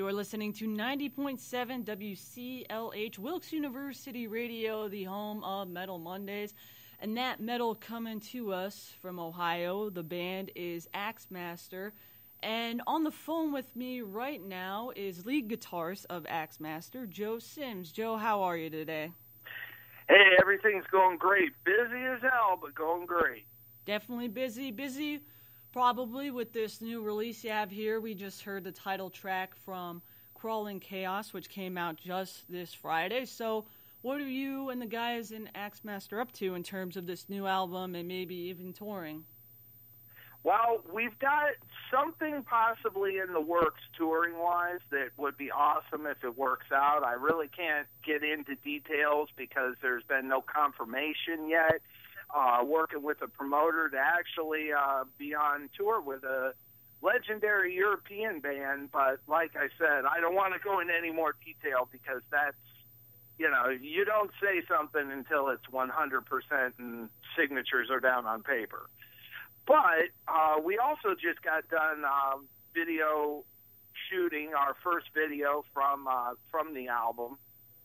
You are listening to 90.7 WCLH Wilkes University Radio, the home of Metal Mondays. And that metal coming to us from Ohio, the band is Axemaster. And on the phone with me right now is lead guitarist of Axemaster, Joe Sims. Joe, how are you today? Hey, everything's going great. Busy as hell, but going great. Definitely busy. Busy probably with this new release you have here. We just heard the title track from Crawling Chaos, which came out just this Friday. So, what are you and the guys in Axemaster up to in terms of this new album and maybe even touring? Well, we've got something possibly in the works touring wise that would be awesome if it works out. I really can't get into details because there's been no confirmation yet uh, working with a promoter to actually uh, be on tour with a legendary European band. But like I said, I don't want to go into any more detail because that's, you know, you don't say something until it's 100% and signatures are down on paper. But uh, we also just got done uh, video shooting our first video from uh, from the album.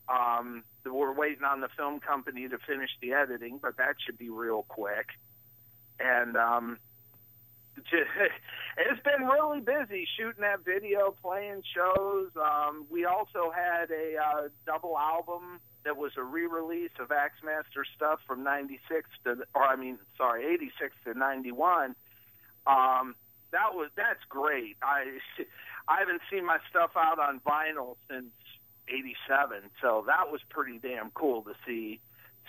Um, we're waiting on the film company to finish the editing, but that should be real quick. And um, it's been really busy shooting that video, playing shows. Um, we also had a uh, double album that was a re-release of Axemaster stuff from '96 to, or I mean, sorry, '86 to '91. Um, that was that's great. I I haven't seen my stuff out on vinyl since 87. So that was pretty damn cool to see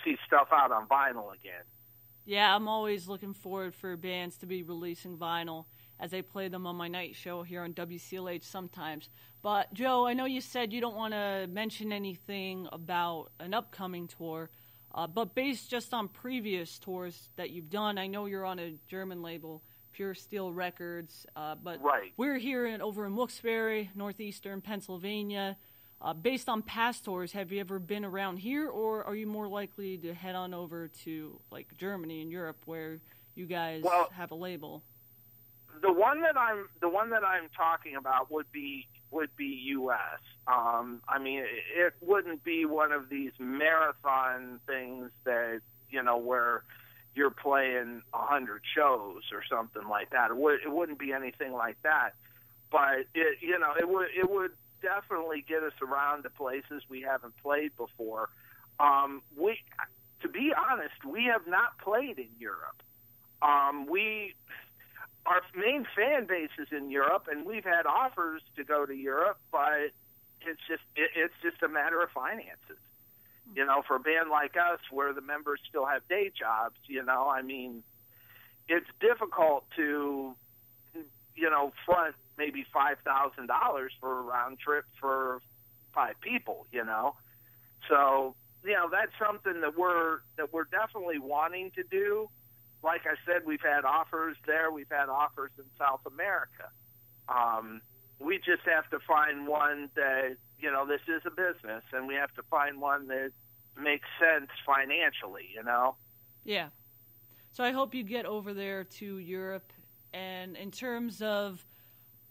see stuff out on vinyl again. Yeah, I'm always looking forward for bands to be releasing vinyl as I play them on my night show here on WCLH sometimes. But Joe, I know you said you don't want to mention anything about an upcoming tour, uh, but based just on previous tours that you've done, I know you're on a German label, Pure Steel Records, uh, but right. we're here in, over in Wilkes-Barre, northeastern Pennsylvania. Uh, based on past tours, have you ever been around here, or are you more likely to head on over to like Germany and Europe, where you guys well, have a label? The one that I'm the one that I'm talking about would be would be U.S. Um, I mean, it, wouldn't be one of these marathon things that you know where you're playing a hundred shows or something like that. It, would, it wouldn't be anything like that, but it you know it would it would definitely get us around to places we haven't played before. Um, we, to be honest, we have not played in Europe. Um, we, our main fan base is in Europe, and we've had offers to go to Europe, but it's just it, it's just a matter of finances. You know, for a band like us, where the members still have day jobs, you know, I mean, it's difficult to, you know, front maybe five thousand dollars for a round trip for five people, you know. So, you know, that's something that we're that we're definitely wanting to do. Like I said, we've had offers there, we've had offers in South America. Um, we just have to find one that you know this is a business, and we have to find one that makes sense financially. You know. Yeah. So I hope you get over there to Europe. And in terms of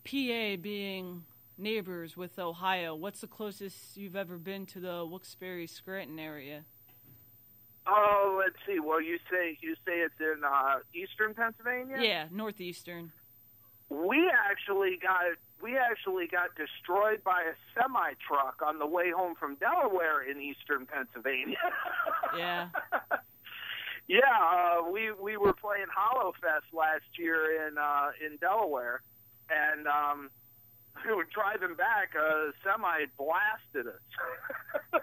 PA being neighbors with Ohio, what's the closest you've ever been to the Wilkes-Barre Scranton area? Oh, let's see. Well, you say you say it's in uh, eastern Pennsylvania. Yeah, northeastern. We actually got we actually got destroyed by a semi truck on the way home from Delaware in eastern Pennsylvania. yeah. Yeah, uh, we we were playing Hollow Fest last year in uh, in Delaware, and um, we were driving back. A semi blasted us,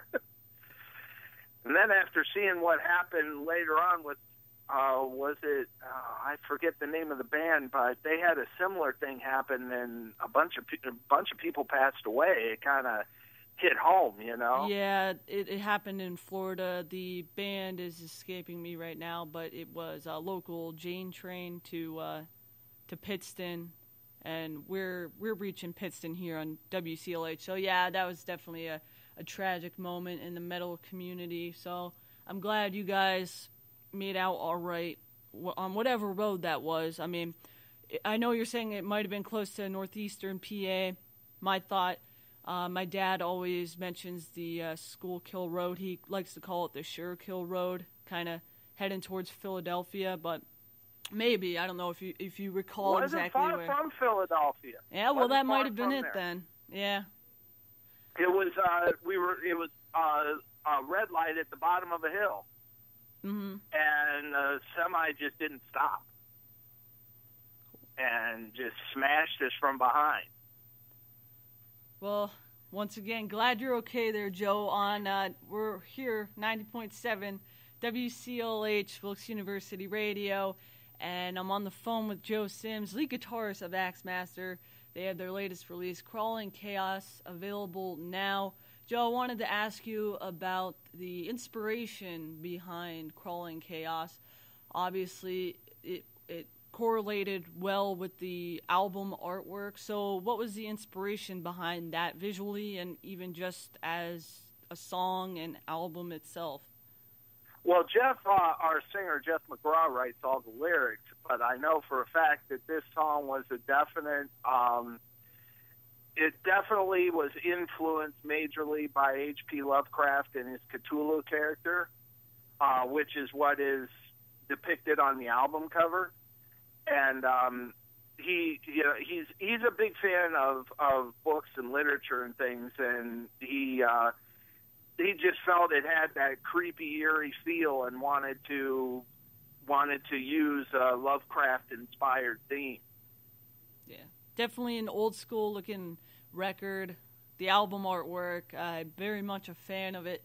and then after seeing what happened later on with uh, was it? Uh, I forget the name of the band, but they had a similar thing happen, and a bunch of pe- a bunch of people passed away. It kind of hit home, you know. Yeah, it, it happened in Florida. The band is escaping me right now, but it was a local Jane train to uh, to Pittston, and we're we're reaching Pittston here on WCLH. So yeah, that was definitely a, a tragic moment in the metal community. So I'm glad you guys made out all right on whatever road that was. I mean, I know you're saying it might have been close to northeastern PA. My thought Uh, my dad always mentions the uh, Schuylkill Road. He likes to call it the Schuylkill Road, kind of heading towards Philadelphia, but maybe I don't know if you if you recall Wasn't exactly far where. from Philadelphia. yeah, well, wasn't that might have been it there. then. Yeah. It was uh, we were it was uh, a red light at the bottom of a hill, hmm and the semi just didn't stop, and just smashed us from behind. Well, once again, glad you're okay there, Joe. On uh, we're here, ninety point seven, WCLH Wilkes University Radio, and I'm on the phone with Joe Sims, lead guitarist of Axemaster. They have their latest release, Crawling Chaos, available now. Joe, I wanted to ask you about the inspiration behind Crawling Chaos. Obviously, it it correlated well with the album artwork. So, what was the inspiration behind that visually and even just as a song and album itself? Well, Jeff, uh, our singer Jeff McGraw writes all the lyrics, but I know for a fact that this song was a definite. Um, it definitely was influenced majorly by H.P. Lovecraft and his Cthulhu character, uh, which is what is depicted on the album cover. And um, he, you know, he's he's a big fan of of books and literature and things, and he. Uh, he just felt it had that creepy, eerie feel, and wanted to wanted to use a Lovecraft inspired theme. Yeah, definitely an old school looking record. The album artwork, I'm very much a fan of it.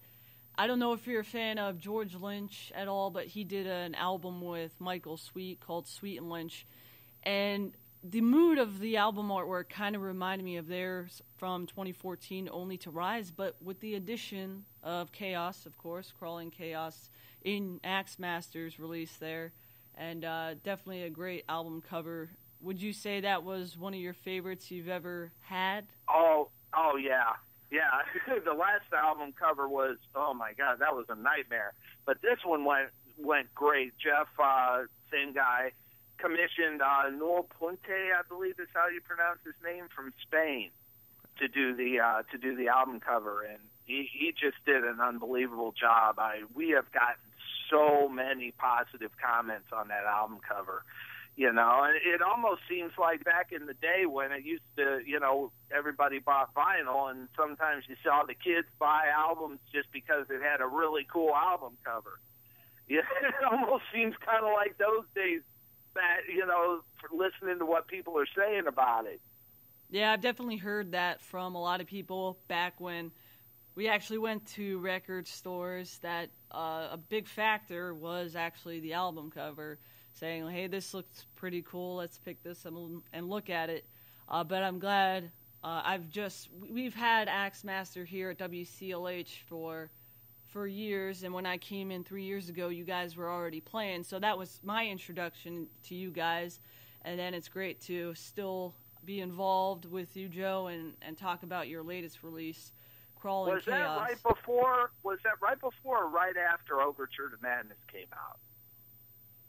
I don't know if you're a fan of George Lynch at all, but he did an album with Michael Sweet called Sweet and Lynch. And the mood of the album artwork kind of reminded me of theirs from 2014, Only to Rise, but with the addition of Chaos, of course, Crawling Chaos in Axemasters release there. And uh, definitely a great album cover. Would you say that was one of your favorites you've ever had? Oh, oh yeah, yeah. the last album cover was oh my god, that was a nightmare. But this one went went great. Jeff, uh, same guy, commissioned uh, Noel Puente, I believe is how you pronounce his name, from Spain, to do the uh, to do the album cover, and he he just did an unbelievable job. I we have gotten so many positive comments on that album cover. You know, and it almost seems like back in the day when it used to, you know, everybody bought vinyl, and sometimes you saw the kids buy albums just because it had a really cool album cover. Yeah, it almost seems kind of like those days that you know, listening to what people are saying about it. Yeah, I've definitely heard that from a lot of people back when we actually went to record stores. That uh, a big factor was actually the album cover, saying, "Hey, this looks pretty cool. Let's pick this and look at it." Uh, but I'm glad uh, I've just we've had Axemaster here at WCLH for for years, and when I came in three years ago, you guys were already playing. So that was my introduction to you guys, and then it's great to still be involved with you, Joe, and, and talk about your latest release, Crawling Was Chaos. that right before? Was that right before or right after Overture to Madness came out?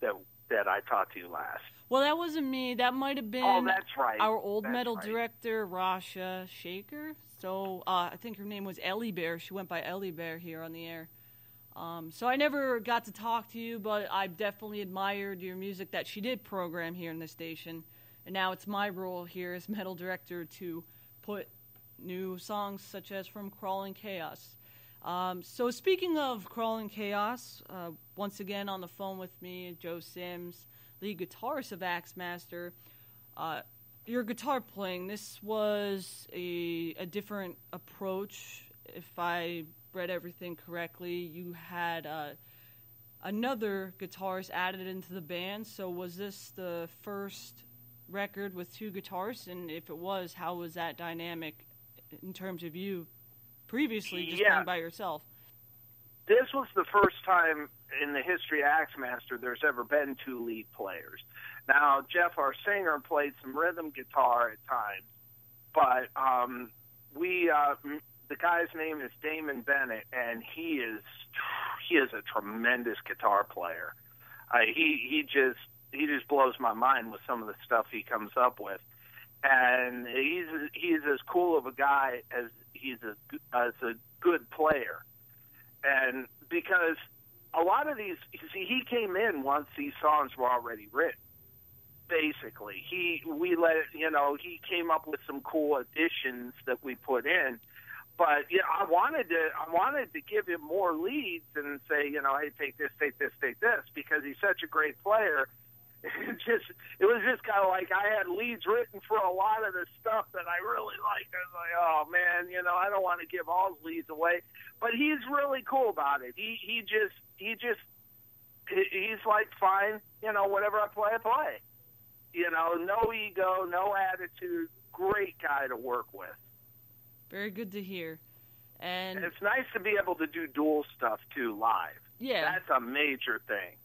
That that I talked to you last. well, that wasn't me. That might have been oh, that's right. our old That's metal right. director, Rasha Shaker. So uh, I think her name was Ellie Bear. She went by Ellie Bear here on the air. Um, so I never got to talk to you, but I definitely admired your music that she did program here in the station. And now it's my role here as metal director to put new songs such as from Crawling Chaos. Um, so speaking of Crawling Chaos, uh, once again on the phone with me, Joe Sims, lead guitarist of Axemaster. Uh, your guitar playing, this was a, a different approach. If I read everything correctly, you had uh, another guitarist added into the band. So was this the first record with two guitarists? And if it was, how was that dynamic in terms of you previously just Yeah. playing by yourself? This was the first time in the history of Axemaster there's ever been two lead players. Now, Jeff, our singer, played some rhythm guitar at times, but um, we uh, the guy's name is Damon Bennett, and he is he is a tremendous guitar player. Uh, he he just he just blows my mind with some of the stuff he comes up with. And he's he's as cool of a guy as he's a as a good player, and because a lot of these, you see, he came in once these songs were already written. Basically, he we let you know he came up with some cool additions that we put in, but yeah, I wanted to I wanted to give him more leads and say you know hey take this take this take this because he's such a great player it just it was just kind of like I had leads written for a lot of the stuff that I really liked. I was like, oh man, you know, I don't want to give all his leads away, but he's really cool about it. He he just he just he's like fine, you know, whatever I play, I play. You know, no ego, no attitude. Great guy to work with. Very good to hear. And, and it's nice to be able to do dual stuff too live. Yeah, that's a major thing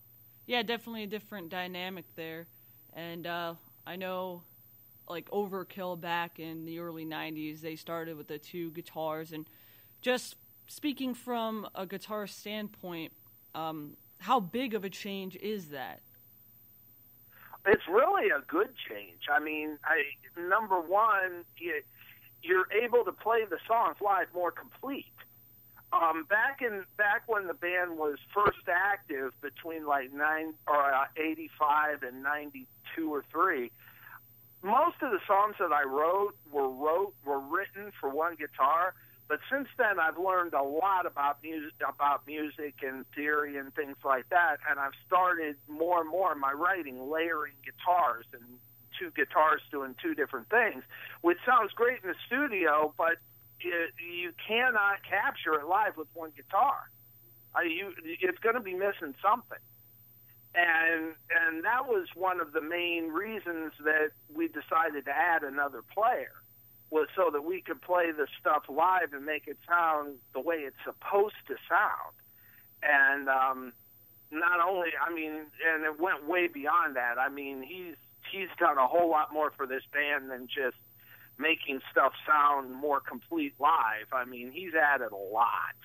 yeah, definitely a different dynamic there. And uh, I know, like Overkill back in the early '90s, they started with the two guitars. And just speaking from a guitar standpoint, um, how big of a change is that? It's really a good change. I mean, I number one, you, you're able to play the songs live more complete um, back in back when the band was first active, between like nine or uh, eighty five and ninety two or three, most of the songs that I wrote were wrote were written for one guitar. But since then, I've learned a lot about music, about music and theory and things like that, and I've started more and more in my writing layering guitars and two guitars doing two different things, which sounds great in the studio, but you cannot capture it live with one guitar. Uh, you, it's going to be missing something. And and that was one of the main reasons that we decided to add another player was so that we could play the stuff live and make it sound the way it's supposed to sound. And um, not only, I mean, and it went way beyond that. I mean, he's he's done a whole lot more for this band than just making stuff sound more complete live. I mean, he's added a lot.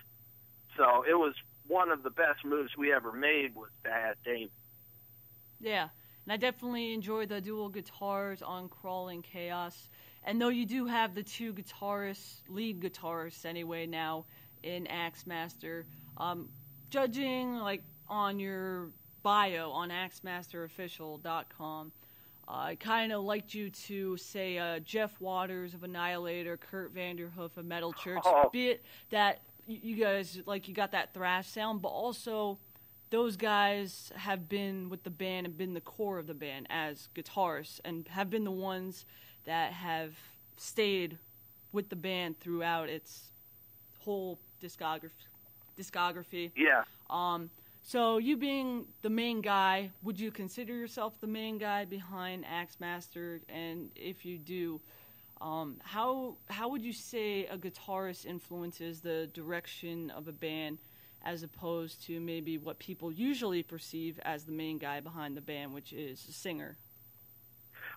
So it was one of the best moves we ever made was to add Damon. Yeah, and I definitely enjoy the dual guitars on Crawling Chaos. And though you do have the two guitarists, lead guitarists anyway now in Axemaster, um, judging like on your bio on axemasterofficial.com, I kind of liked you to say uh, Jeff Waters of Annihilator, Kurt Vanderhoof of Metal Church. Oh. Be it that you guys like you got that thrash sound, but also those guys have been with the band and been the core of the band as guitarists and have been the ones that have stayed with the band throughout its whole discography. Discography. Yeah. Um, so, you being the main guy, would you consider yourself the main guy behind Axemaster? And if you do, um, how how would you say a guitarist influences the direction of a band, as opposed to maybe what people usually perceive as the main guy behind the band, which is a singer?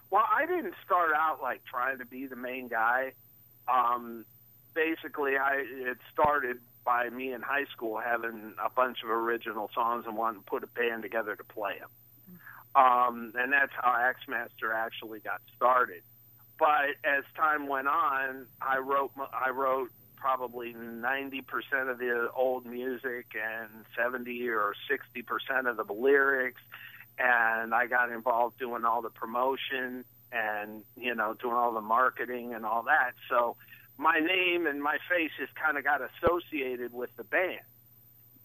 Well, I didn't start out like trying to be the main guy. Um, basically, I it started by me in high school having a bunch of original songs and wanting to put a band together to play them. Um, and that's how Axemaster actually got started. But as time went on, I wrote I wrote probably 90% of the old music and 70 or 60% of the lyrics and I got involved doing all the promotion and you know doing all the marketing and all that. So my name and my face just kind of got associated with the band,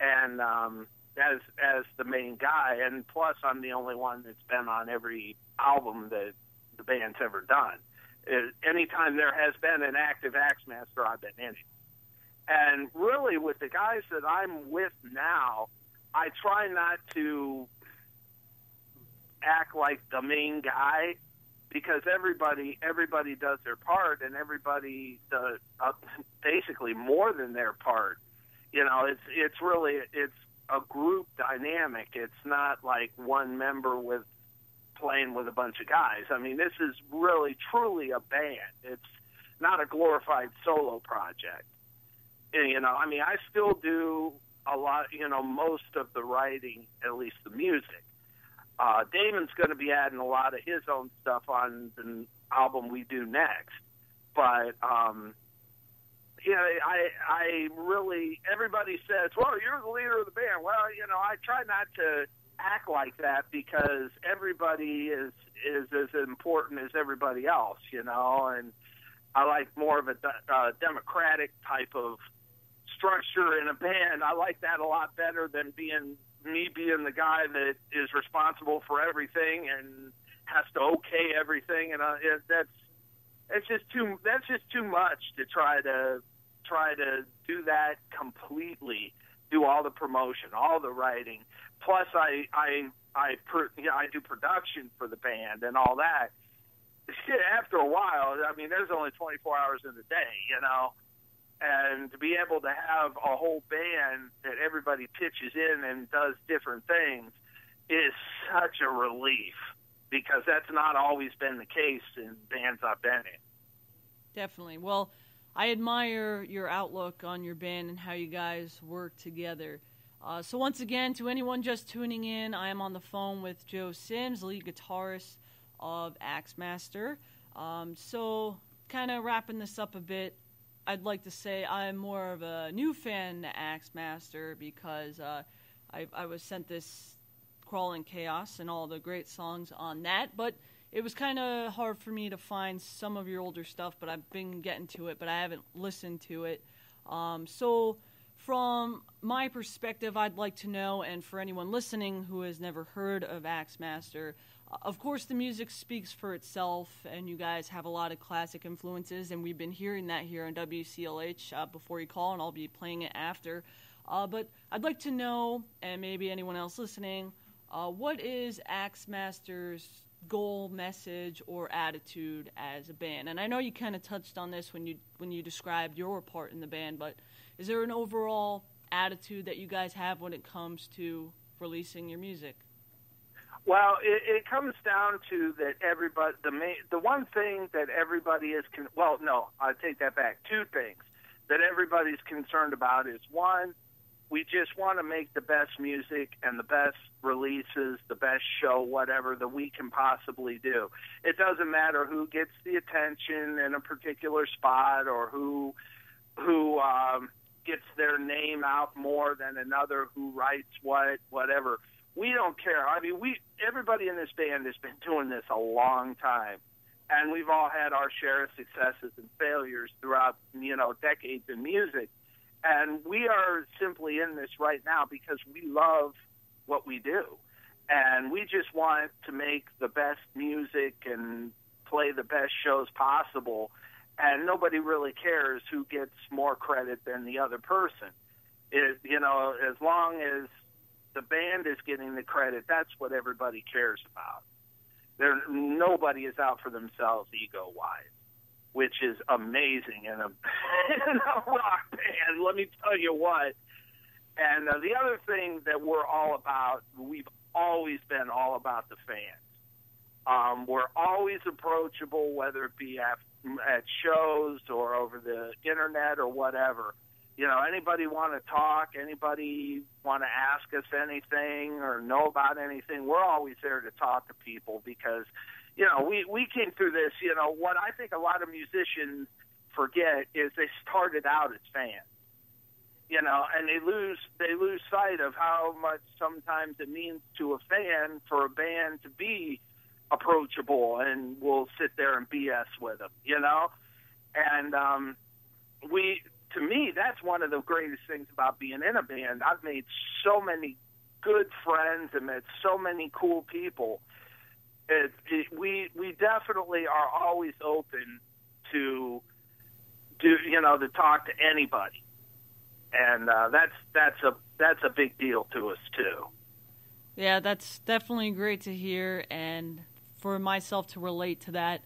and um, as as the main guy, and plus I'm the only one that's been on every album that the band's ever done. It, anytime there has been an active Axemaster, I've been in it. And really, with the guys that I'm with now, I try not to act like the main guy because everybody everybody does their part and everybody does uh, basically more than their part. You know, it's it's really it's a group dynamic. It's not like one member with playing with a bunch of guys. I mean, this is really truly a band. It's not a glorified solo project. And, you know, I mean, I still do a lot, you know, most of the writing, at least the music Uh, Damon's going to be adding a lot of his own stuff on the album we do next, but um, you know, I I really everybody says, well, you're the leader of the band. Well, you know, I try not to act like that because everybody is is as important as everybody else, you know, and I like more of a uh, democratic type of structure in a band. I like that a lot better than being me being the guy that is responsible for everything and has to okay everything, and uh, it, that's it's just too that's just too much to try to try to do that completely do all the promotion all the writing. Plus i i i per, know, i do production for the band and all that. Shit after a while i mean there's only 24 hours in the day you know and to be able to have a whole band that everybody pitches in and does different things is such a relief because that's not always been the case in bands I've been in. Definitely. Well, I admire your outlook on your band and how you guys work together. Uh, so, once again, to anyone just tuning in, I am on the phone with Joe Sims, lead guitarist of Axemaster. Um, so, kind of wrapping this up a bit, I'd like to say I'm more of a new fan to Axemaster because uh, I, I was sent this Crawling Chaos and all the great songs on that. But it was kind of hard for me to find some of your older stuff, but I've been getting to it, but I haven't listened to it. Um, so, from my perspective, I'd like to know, and for anyone listening who has never heard of Axemaster, uh, of course, the music speaks for itself, and you guys have a lot of classic influences, and we've been hearing that here on WCLH uh, before you call, and I'll be playing it after. Uh, but I'd like to know, and maybe anyone else listening, uh, what is Axemaster's goal, message, or attitude as a band? And I know you kind of touched on this when you when you described your part in the band, but is there an overall attitude that you guys have when it comes to releasing your music? Well, it, it comes down to that everybody the main the one thing that everybody is con- well, no, I take that back. Two things that everybody's concerned about is one we just want to make the best music and the best releases, the best show, whatever that we can possibly do. It doesn't matter who gets the attention in a particular spot or who who um, gets their name out more than another, who writes what, whatever. We don't care. I mean, we everybody in this band has been doing this a long time, and we've all had our share of successes and failures throughout you know decades in music and we are simply in this right now because we love what we do. And we just want to make the best music and play the best shows possible. And nobody really cares who gets more credit than the other person. It, you know, as long as the band is getting the credit, that's what everybody cares about. There, nobody is out for themselves ego wise which is amazing in a, in a rock band. Let me tell you what. And uh, the other thing that we're all about, we've always been all about the fans. Um, we're always approachable, whether it be at, at shows or over the internet or whatever. You know, anybody want to talk, anybody want to ask us anything or know about anything, we're always there to talk to people because you know, we we came through this. You know, what I think a lot of musicians forget is they started out as fans. You know, and they lose they lose sight of how much sometimes it means to a fan for a band to be approachable and will sit there and BS with them. You know, and um, we to me that's one of the greatest things about being in a band. I've made so many good friends and met so many cool people it, it, we we definitely are always open to do you know to talk to anybody, and uh, that's that's a that's a big deal to us too. Yeah, that's definitely great to hear, and for myself to relate to that.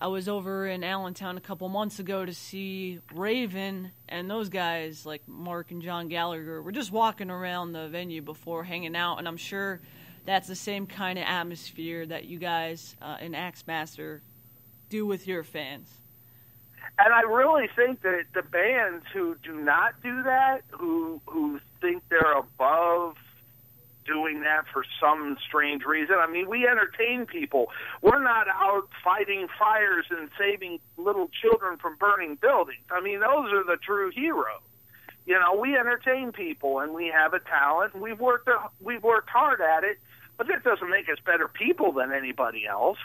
I was over in Allentown a couple months ago to see Raven, and those guys, like Mark and John Gallagher, were just walking around the venue before hanging out, and I'm sure that's the same kind of atmosphere that you guys uh, in Axemaster do with your fans. And I really think that the bands who do not do that, who who think they're above doing that for some strange reason. I mean, we entertain people. We're not out fighting fires and saving little children from burning buildings. I mean, those are the true heroes. You know, we entertain people and we have a talent and we've worked uh, we've worked hard at it, but that doesn't make us better people than anybody else.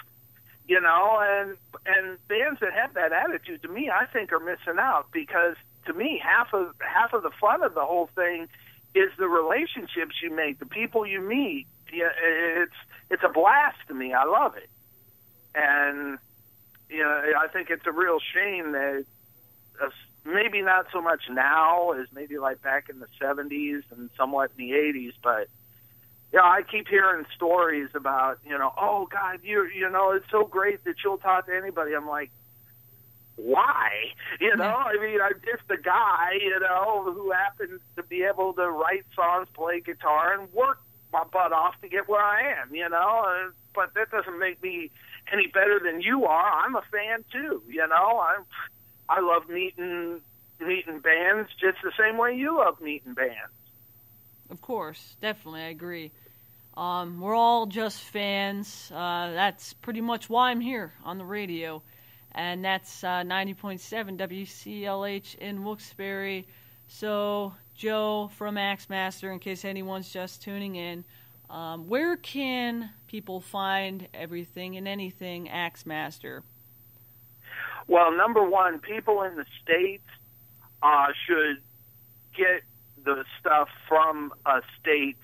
You know, and and bands that have that attitude to me, I think are missing out because to me, half of half of the fun of the whole thing is the relationships you make, the people you meet. Yeah, it's it's a blast to me. I love it, and you know, I think it's a real shame that uh, maybe not so much now as maybe like back in the '70s and somewhat in the '80s, but yeah, I keep hearing stories about you know, oh God, you you know, it's so great that you'll talk to anybody. I'm like, why? You know, I mean, I'm just a guy, you know, who happens to be able to write songs, play guitar, and work my butt off to get where I am, you know. But that doesn't make me any better than you are. I'm a fan too, you know. I'm I love meeting meeting bands just the same way you love meeting bands. Of course, definitely, I agree. Um, we're all just fans. Uh, that's pretty much why I'm here on the radio and that's uh, 90.7 WCLH in Wilkes-Barre. So, Joe from Axemaster, in case anyone's just tuning in, um, where can people find everything and anything Axemaster? Well, number one, people in the States uh, should get the stuff from a States,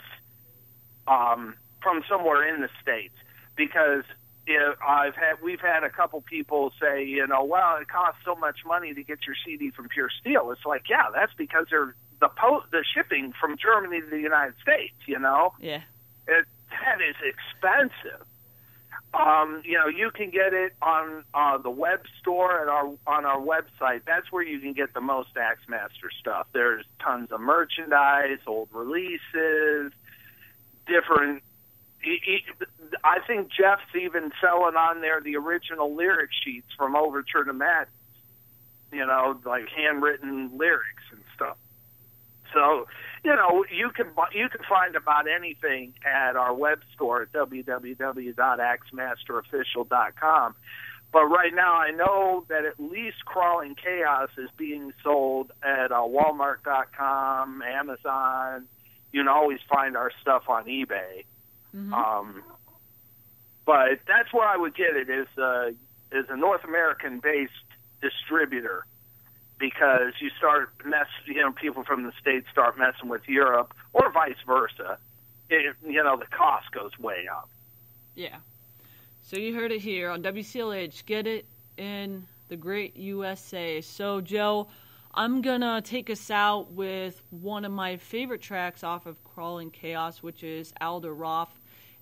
um, from somewhere in the States, because I've had we've had a couple people say, you know, well, it costs so much money to get your CD from Pure Steel. It's like, yeah, that's because they're the po- the shipping from Germany to the United States. You know, yeah, it, that is expensive. Um, you know, you can get it on uh, the web store and our on our website. That's where you can get the most Axemaster stuff. There's tons of merchandise, old releases, different he, I think Jeff's even selling on there the original lyric sheets from Overture to Madness. You know, like handwritten lyrics and stuff. So, you know, you can you can find about anything at our web store at www.axemasterofficial.com. But right now, I know that at least Crawling Chaos is being sold at uh, Walmart.com, Amazon. You can always find our stuff on eBay. Mm-hmm. Um, but that's where I would get it is uh, is a North American based distributor because you start mess you know people from the states start messing with Europe or vice versa. It, you know the cost goes way up. Yeah. So you heard it here on WCLH. Get it in the great USA. So Joe, I'm gonna take us out with one of my favorite tracks off of Crawling Chaos, which is Alder Roth.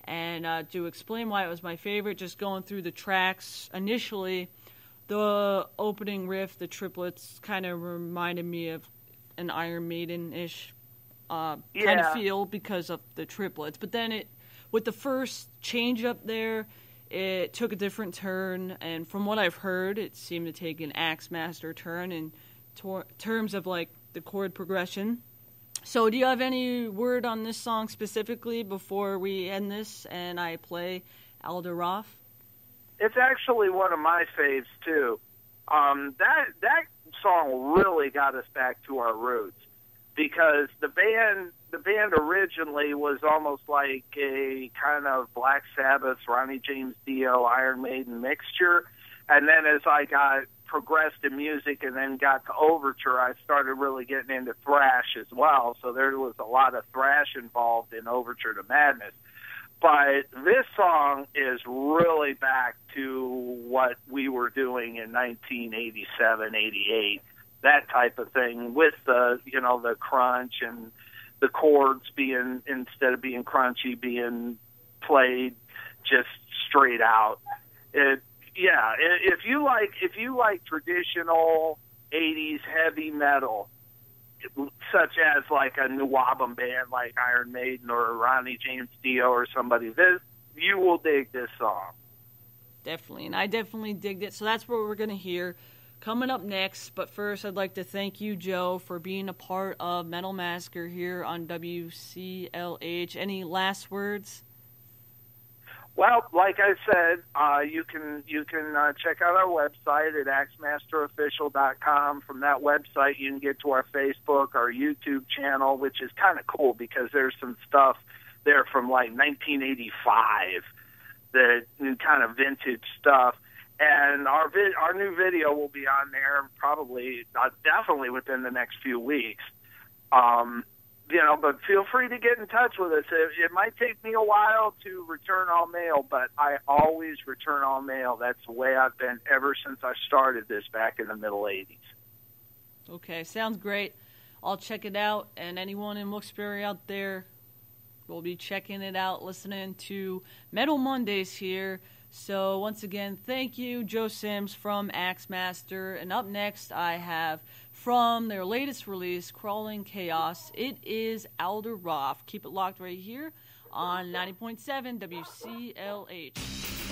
And uh, to explain why it was my favorite, just going through the tracks initially, the opening riff, the triplets, kind of reminded me of an Iron Maiden ish uh, yeah. kind of feel because of the triplets. But then it, with the first change up there, it took a different turn. And from what I've heard, it seemed to take an Axemaster turn in tor- terms of like the chord progression. So, do you have any word on this song specifically before we end this and I play Alder Roth? It's actually one of my faves too. Um, that that song really got us back to our roots because the band the band originally was almost like a kind of Black Sabbath, Ronnie James Dio, Iron Maiden mixture. And then as I got progressed in music and then got to Overture, I started really getting into thrash as well. So there was a lot of thrash involved in Overture to Madness. But this song is really back to what we were doing in 1987, 88, that type of thing with the, you know, the crunch and the chords being, instead of being crunchy, being played just straight out. It yeah, if you like if you like traditional '80s heavy metal, such as like a new album band like Iron Maiden or Ronnie James Dio or somebody, this you will dig this song. Definitely, and I definitely digged it. So that's what we're gonna hear. coming up next. But first, I'd like to thank you, Joe, for being a part of Metal Massacre here on WCLH. Any last words? Well, like I said, uh, you can you can uh, check out our website at axemasterofficial.com. From that website, you can get to our Facebook, our YouTube channel, which is kind of cool because there's some stuff there from like 1985, the kind of vintage stuff. And our our new video will be on there probably, uh, definitely within the next few weeks. Um, you know, but feel free to get in touch with us. It, it might take me a while to return all mail, but I always return all mail. That's the way I've been ever since I started this back in the middle 80s. Okay, sounds great. I'll check it out, and anyone in Wilkes-Barre out there will be checking it out, listening to Metal Mondays here. So, once again, thank you, Joe Sims from Axemaster. And up next, I have from their latest release, Crawling Chaos. It is Alder Roth. Keep it locked right here on 90.7 WCLH.